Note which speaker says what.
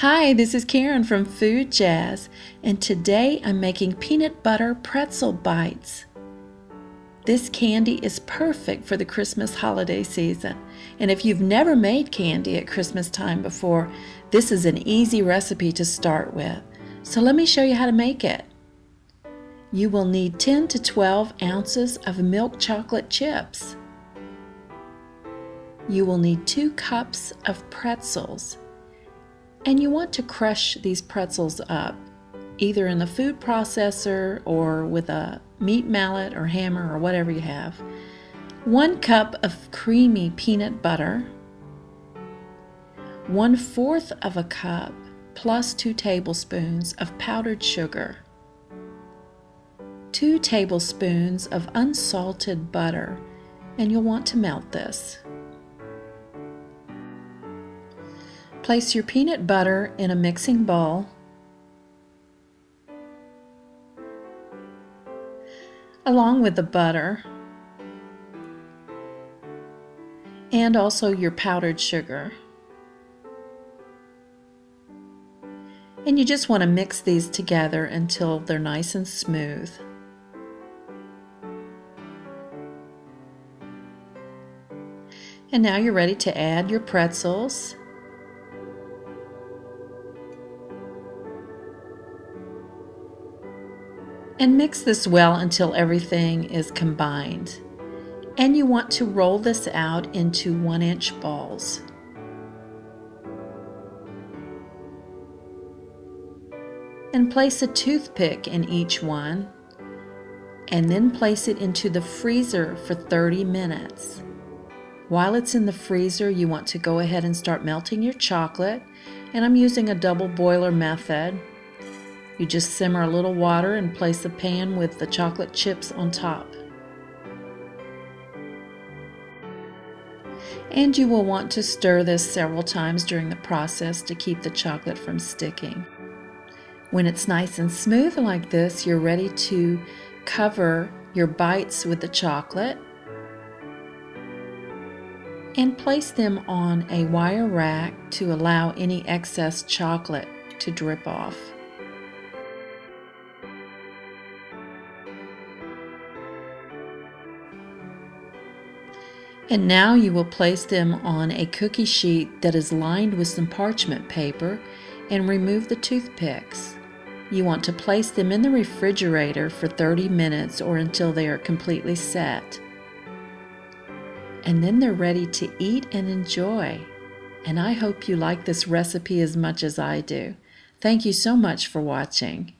Speaker 1: Hi, this is Karen from Food Jazz, and today I'm making peanut butter pretzel bites. This candy is perfect for the Christmas holiday season, and if you've never made candy at Christmas time before, this is an easy recipe to start with. So let me show you how to make it. You will need 10 to 12 ounces of milk chocolate chips. You will need 2 cups of pretzels and you want to crush these pretzels up, either in the food processor or with a meat mallet or hammer or whatever you have. One cup of creamy peanut butter, one fourth of a cup plus two tablespoons of powdered sugar, two tablespoons of unsalted butter, and you'll want to melt this. Place your peanut butter in a mixing bowl. Along with the butter and also your powdered sugar. And you just want to mix these together until they're nice and smooth. And now you're ready to add your pretzels. And mix this well until everything is combined. And you want to roll this out into one inch balls. And place a toothpick in each one and then place it into the freezer for 30 minutes. While it's in the freezer, you want to go ahead and start melting your chocolate. And I'm using a double boiler method. You just simmer a little water and place the pan with the chocolate chips on top. And you will want to stir this several times during the process to keep the chocolate from sticking. When it's nice and smooth like this, you're ready to cover your bites with the chocolate and place them on a wire rack to allow any excess chocolate to drip off. And now you will place them on a cookie sheet that is lined with some parchment paper and remove the toothpicks. You want to place them in the refrigerator for 30 minutes or until they are completely set. And then they're ready to eat and enjoy. And I hope you like this recipe as much as I do. Thank you so much for watching.